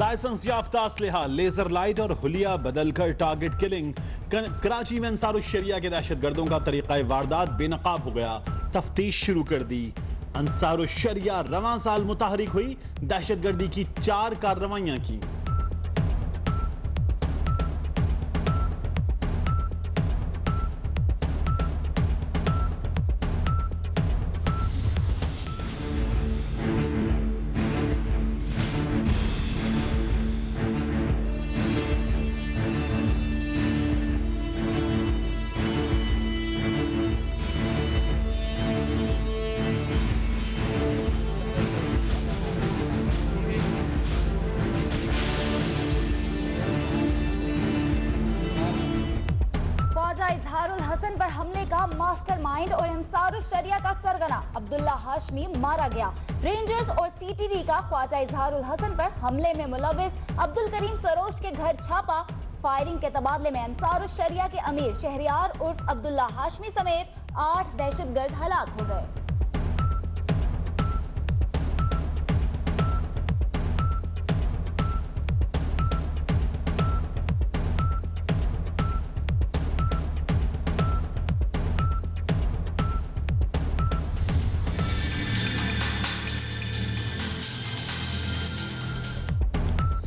Licence یافتہ اسلحہ laser light اور ہولیا بدل کر ٹارگٹ کلنگ کراچی میں انصار الشریعہ کے دہشت گردوں کا طریقہ واردات بے نقاب ہو گیا تفتیش شروع کر دی انصار الشریعہ رواں سال متحرک ہوئی دہشت گردی کی چار کارروائیاں کی ماسٹر مائنڈ اور انصار الشریعہ کا سرگنا عبداللہ ہاشمی مارا گیا۔ رینجرز اور سی ٹی ڈی کا خواجہ اظہار الحسن پر حملے میں ملوث۔ عبد الکریم سروش کے گھر چھاپا۔ فائرنگ کے تبادلے میں انصار الشریعہ کے امیر شہریار عرف عبداللہ ہاشمی سمیت آٹھ دہشت گرد ہلاک ہو گئے۔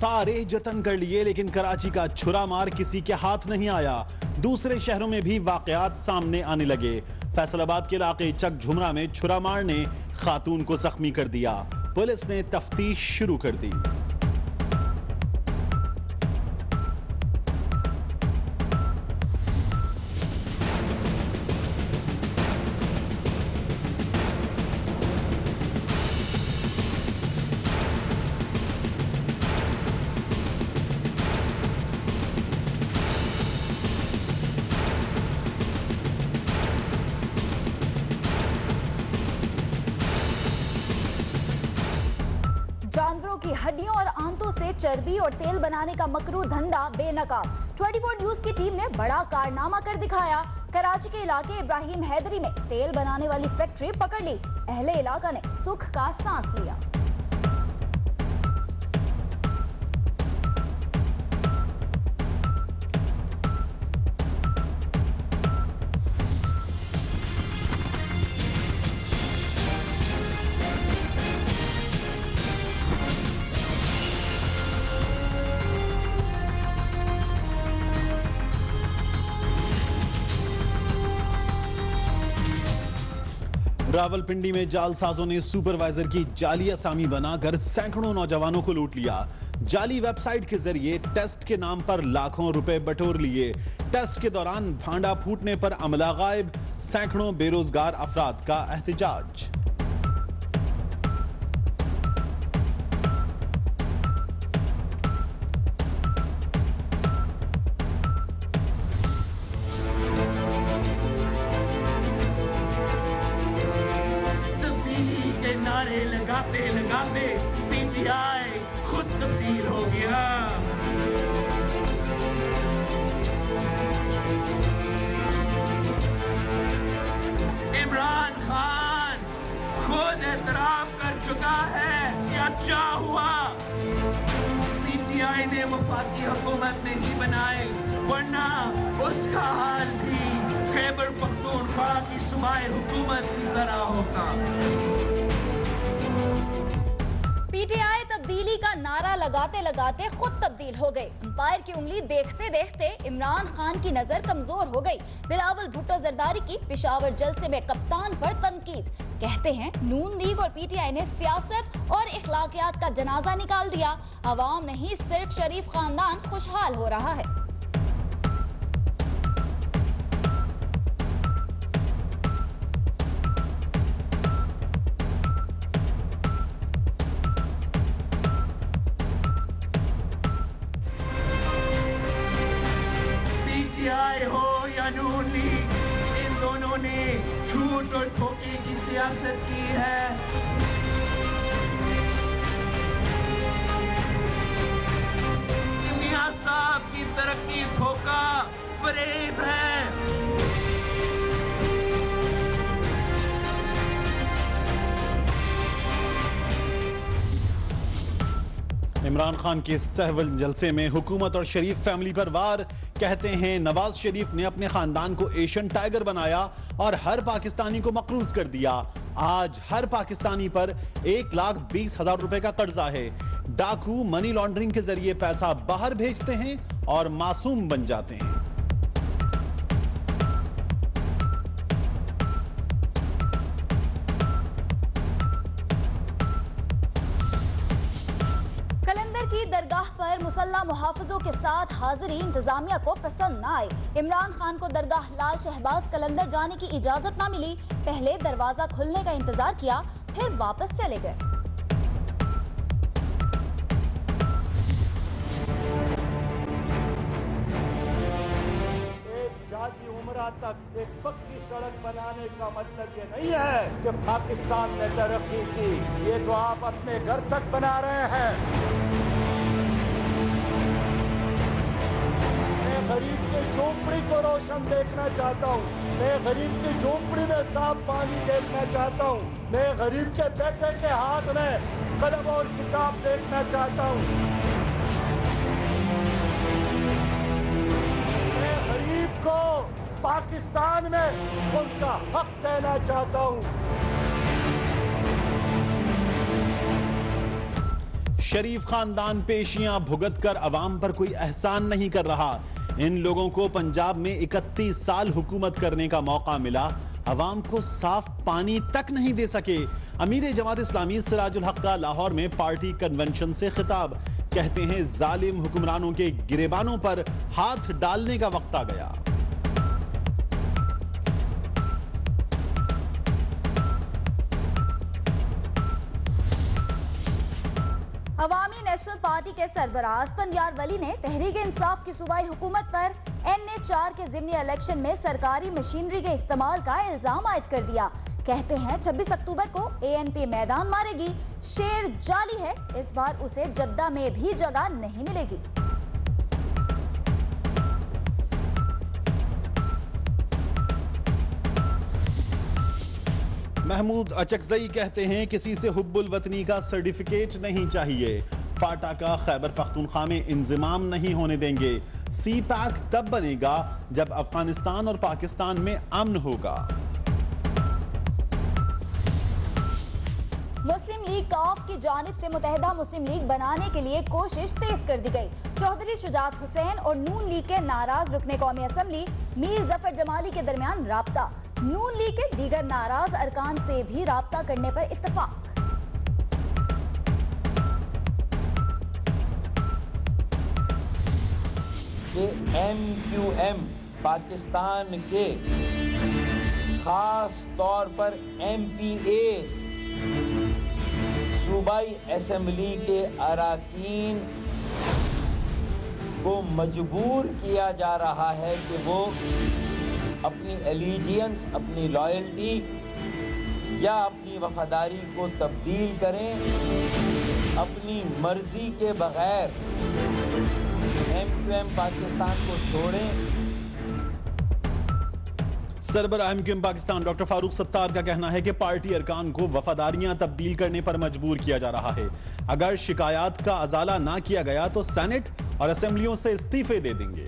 سارے جتن کر لیے، لیکن کراچی کا چھرا مار کسی کے ہاتھ نہیں آیا۔ دوسرے شہروں میں بھی واقعات سامنے آنے لگے۔ فیصل آباد کے علاقے چک جھمرا میں چھرا مار نے خاتون کو زخمی کر دیا۔ پولیس نے تفتیش شروع کر دی۔ جانوروں کی ہڈیوں اور آنتوں سے چربی اور تیل بنانے کا مکرو دھندا بے نقاب۔ 24 نیوز کی ٹیم نے بڑا کارنامہ کر دکھایا۔ کراچی کے علاقے ابراہیم حیدری میں تیل بنانے والی فیکٹری پکڑ لی۔ اہل علاقہ نے سکھ کا سانس لیا۔ راول پنڈی میں جال سازوں نے سپروائزر کی جعلی اسامی بنا کر سینکڑوں نوجوانوں کو لوٹ لیا۔ جعلی ویب سائٹ کے ذریعے ٹیسٹ کے نام پر لاکھوں روپے بٹور لیے۔ ٹیسٹ کے دوران بھانڈا پھوٹنے پر عملہ غائب، سینکڑوں بے روزگار افراد کا احتجاج۔ نعرے لگاتے لگاتے پی ٹی آئی خود تبدیل ہو گیا۔ عمران خان خود اعتراف کر چکا ہے کہ اچھا ہوا۔ پی ٹی آئی نے وفاقی حکومت نہیں بنائے، ورنہ اس کا حال بھی خیبر پختونخوا کی صوبائی حکومت کی طرح ہوگا پی ٹی آئی تبدیلی کا نعرہ لگاتے لگاتے خود تبدیل ہو گئے امپائر کی انگلی دیکھتے دیکھتے عمران خان کی نظر کمزور ہو گئی۔ بلاول بھٹو زرداری کی پشاور جلسے میں کپتان پر تنقید۔ کہتے ہیں، نون لیگ اور پی ٹی آئی نے سیاست اور اخلاقیات کا جنازہ نکال دیا۔ عوام نہیں، صرف شریف خاندان خوشحال ہو رہا ہے۔ قانون لی لیگ ان دونوں نے جھوٹ اور دھوکے کی سیاست کی ہے۔ میاں صاحب کی ترقی دھوکہ فریب ہے۔ عمران خان کے سہول جلسے میں حکومت اور شریف فیملی پر وار۔ کہتے ہیں، نواز شریف نے اپنے خاندان کو ایشین ٹائگر بنایا اور ہر پاکستانی کو مقروض کر دیا۔ آج ہر پاکستانی پر ایک لاکھ بیس ہزار روپے کا قرضہ ہے۔ ڈاکو منی لانڈرنگ کے ذریعے پیسہ باہر بھیجتے ہیں اور معصوم بن جاتے ہیں۔ درگاہ پر مسلح محافظوں کے ساتھ حاضری انتظامیہ کو پسند نہ آئے۔ عمران خان کو درگاہ لال شہباز کلندر جانے کی اجازت نہ ملی۔ پہلے دروازہ کھلنے کا انتظار کیا، پھر واپس چلے گئے۔ جاتی عمرہ تک ایک پکی سڑک بنانے کا مطلب یہ نہیں ہے کہ پاکستان نے ترقی کی۔ یہ تو آپ اپنے گھر تک بنا رہے ہیں۔ جھونپڑی کو روشن دیکھنا چاہتا ہوں۔ میں غریب کی جھونپڑی میں صاف پانی دیکھنا چاہتا ہوں۔ میں غریب کے بیٹے کے ہاتھ میں قلم اور کتاب دیکھنا چاہتا ہوں۔ میں غریب کو پاکستان میں ان کا حق دینا چاہتا ہوں۔ شریف خاندان پیشیاں بھگت کر عوام پر کوئی احسان نہیں کر رہا۔ ان لوگوں کو پنجاب میں اکتیس سال حکومت کرنے کا موقع ملا۔ عوام کو صاف پانی تک نہیں دے سکے۔ امیر جماعت اسلامی سراج الحق کا لاہور میں پارٹی کنونشن سے خطاب۔ کہتے ہیں ظالم حکمرانوں کے گریبانوں پر ہاتھ ڈالنے کا وقت آ گیا۔ عوامی نیشنل پارٹی کے سربراہ اسفندیار ولی نے تحریک انصاف کی صوبائی حکومت پر این اے چار کے ضمنی الیکشن میں سرکاری مشینری کے استعمال کا الزام عائد کر دیا۔ کہتے ہیں چھبیس اکتوبر کو اے این پی میدان مارے گی، شیر جعلی ہے، اس بار اسے جدہ میں بھی جگہ نہیں ملے گی۔ محمود اچکزئی کہتے ہیں کسی سے حب الوطنی کا سرٹیفکیٹ نہیں چاہیے۔ فاٹا کا خیبر پختونخوا میں انضمام نہیں ہونے دیں گے۔ سی پیک تب بنے گا جب افغانستان اور پاکستان میں امن ہوگا۔ مسلم لیگ کاف کی جانب سے متحدہ مسلم لیگ بنانے کے لیے کوشش تیز کر دی گئی۔ چودھری شجاعت حسین اور نون لیگ کے ناراض رکن قومی اسمبلی میر ظفر جمالی کے درمیان رابطہ۔ نون لیگ کے دیگر ناراض ارکان سے بھی رابطہ کرنے پر اتفاق۔ کہ ایم کیو ایم پاکستان کے خاص طور پر ایم پی ایز صوبائی اسمبلی کے اراکین کو مجبور کیا جا رہا ہے کہ وہ اپنی ایلیجینس اپنی لائلٹی یا اپنی وفاداری کو تبدیل کریں، اپنی مرضی کے بغیر ایم کیو ایم پاکستان کو چھوڑیں۔ سربراہ ایم پاکستان ڈاکٹر فاروق ستار کا کہنا ہے کہ پارٹی ارکان کو وفاداریاں تبدیل کرنے پر مجبور کیا جا رہا ہے۔ اگر شکایات کا ازالہ نہ کیا گیا تو سینٹ اور اسمبلیوں سے استعفے دے دیں گے۔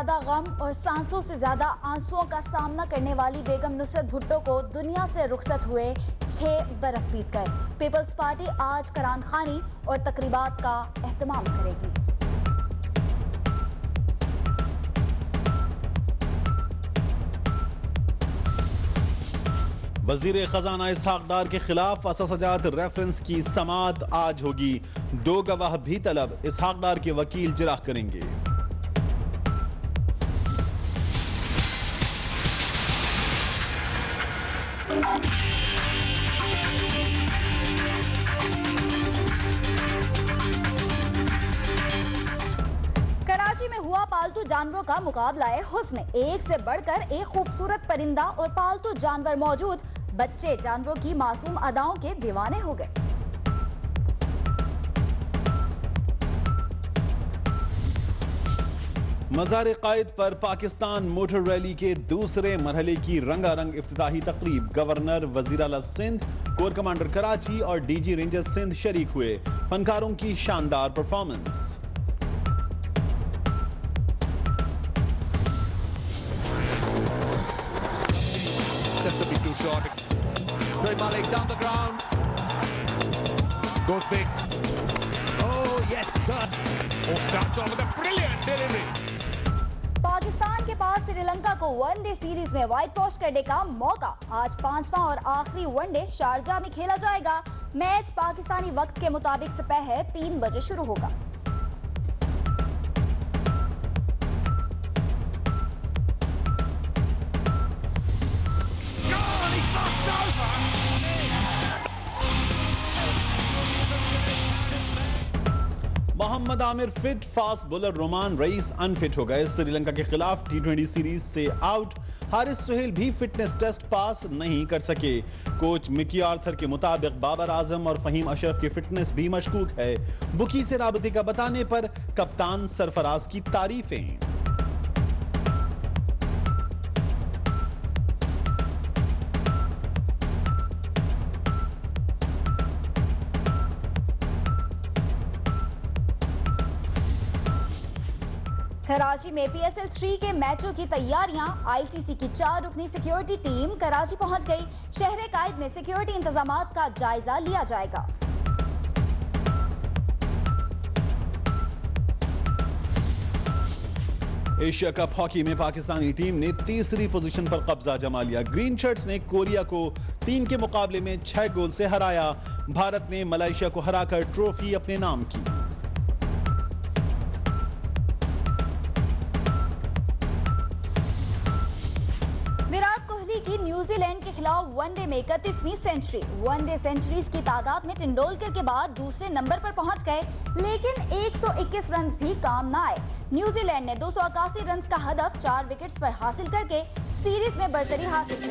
زیادہ غم اور سانسوں سے زیادہ آنسوؤں کا سامنا کرنے والی بیگم نصرت بھٹو کو دنیا سے رخصت ہوئے چھ برس بیت گئے۔ پیپلز پارٹی آج کران خانی اور تقریبات کا اہتمام کرے گی۔ وزیر خزانہ اسحاق ڈار کے خلاف اساسجات ریفرنس کی سماعت آج ہوگی۔ دو گواہ بھی طلب، اسحاق ڈار کے وکیل جراح کریں گے۔ کراچی میں ہوا پالتو جانوروں کا مقابلہ ہے حسن۔ ایک سے بڑھ کر ایک خوبصورت پرندہ اور پالتو جانور موجود۔ بچے جانوروں کی معصوم اداؤں کے دیوانے ہو گئے۔ مزار قائد پر پاکستان موٹر ریلی کے دوسرے مرحلے کی رنگا رنگ افتتاحی تقریب۔ گورنر وزیرالہ سندھ کور کمانڈر کراچی اور ڈی جی رینجر سندھ شریک ہوئے۔ فنکاروں کی شاندار performance Oh, yes, sir. Oh, starts off with a brilliant delivery. Pakistan کے پاس سری لنکا کو ون ڈے سیریز میں وائٹ واش کرنے کا موقع۔ آج پانچواں اور آخری ون ڈے شارجہ میں کھیلا جائے گا۔ میچ پاکستانی وقت کے مطابق سپہر تین بجے شروع ہوگا۔ Muhammad Amir fit, fast bowler Rumman Raees unfit ہو گئے۔ سری لنکا کے خلاف ٹی ٹوینڈی سیریز سے آؤٹ حارس سہیل بھی فٹنس ٹیسٹ پاس نہیں کر سکے۔ کوچ مکی آرثر کے مطابق بابر آزم اور فہیم اشرف کی فٹنس بھی مشکوک ہے۔ بکی سے رابطے کا بتانے پر کپتان سرفراز کی تعریفیں۔ کراچی میں پی ایس ایل تھری کے میچوں کی تیاریاں، آئی سی سی کی چار رکنی سیکیورٹی ٹیم کراچی پہنچ گئی۔ شہر قائد میں سیکیورٹی انتظامات کا جائزہ لیا جائے گا۔ ایشیا کپ ہاکی میں پاکستانی ٹیم نے تیسری پوزیشن پر قبضہ جما لیا۔ گرین شرٹس نے کوریا کو تین کے مقابلے میں چھ گول سے ہرایا۔ بھارت نے ملائشیا کو ہرا کر ٹرافی اپنے نام کی۔ کی نیوزی لینڈ کے خلاف ون ڈے میں اکتیسویں سینچری ون ڈے سینچریز کی تعداد میں ٹنڈولکر کے بعد دوسرے نمبر پر پہنچ گئے، لیکن ایک سو اکیس رنز بھی کام نہ آئے۔ نیوزی لینڈ نے دو سو اکاسی رنز کا ہدف چار وکٹس پر حاصل کر کے سیریز میں برتری حاصل کی۔